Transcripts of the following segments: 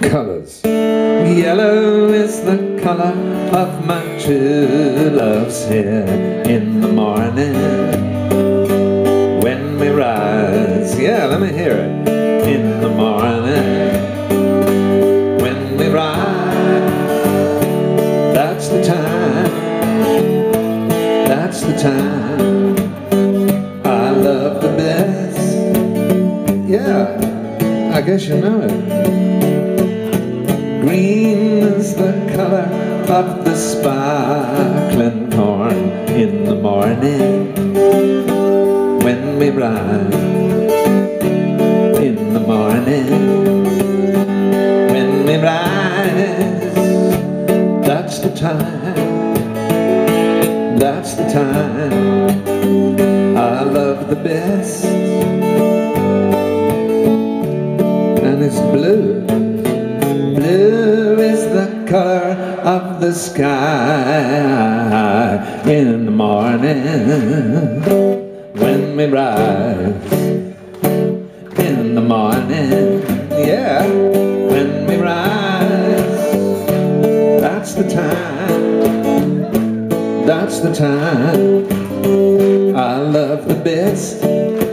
Colors. Yellow is the color of my true love's hair in the morning when we rise. Yeah, let me hear it. In the morning when we rise. That's the time. That's the time. I love the best. Yeah, I guess you know it. Green is the color of the sparkling corn in the morning when we rise. In the morning when we rise, that's the time. That's the time I love the best. And it's blue Blue is the color of the sky in the morning when we rise. In the morning, yeah, when we rise. That's the time, that's the time I love the best.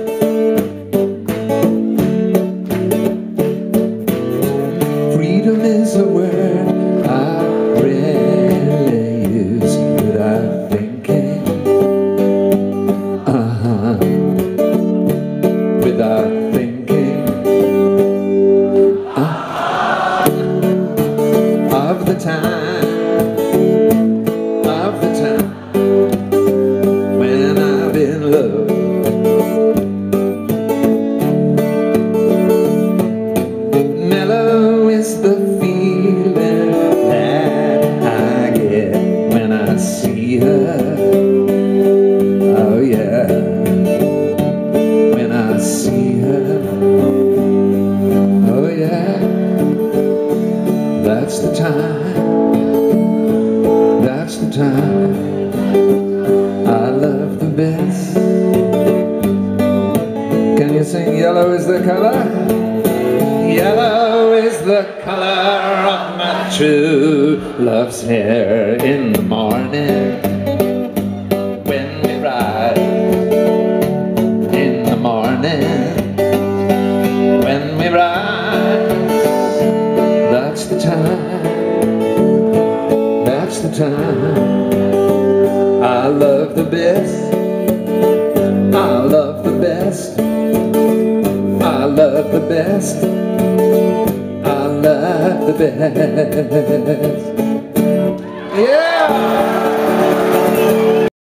Time. That's the time. That's the time I love the best. Can you sing yellow is the color? Yellow is the color of my true love's hair in the morning time. I love the best. I love the best. I love the best. I love the best.